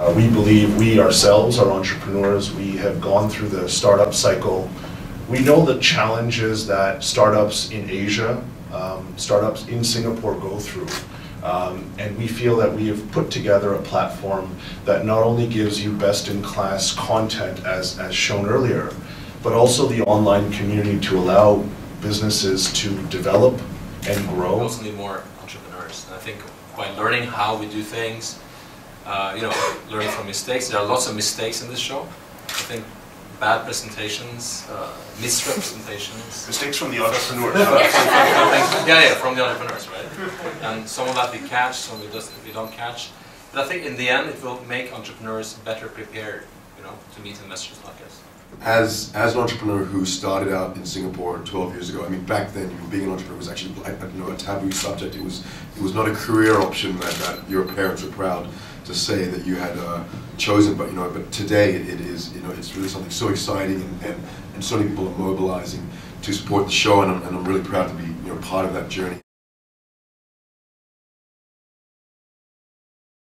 Uh, We believe we ourselves are entrepreneurs. We have gone through the startup cycle. We know the challenges that startups in Asia, um, startups in Singapore go through. Um, And we feel that we have put together a platform that not only gives you best-in-class content as, as shown earlier, but also the online community to allow businesses to develop and grow. We also need more entrepreneurs. And I think by learning how we do things, uh, you know, learning from mistakes, there are lots of mistakes in this show. I think bad presentations, uh, misrepresentations. Mistakes from the entrepreneurs. Yeah, yeah, from the entrepreneurs, right? And some of that we catch, some we just we don't catch. But I think in the end, it will make entrepreneurs better prepared, you know, to meet investors like us. As, as an entrepreneur who started out in Singapore 12 years ago, I mean, back then, being an entrepreneur was actually like, you know, a taboo subject. It was, it was not a career option that, that your parents were proud to say that you had uh, chosen, but, you know, but today it, it is, you know, it's really something so exciting and, and, and so many people are mobilizing to support the show, and I'm, and I'm really proud to be, you know, part of that journey.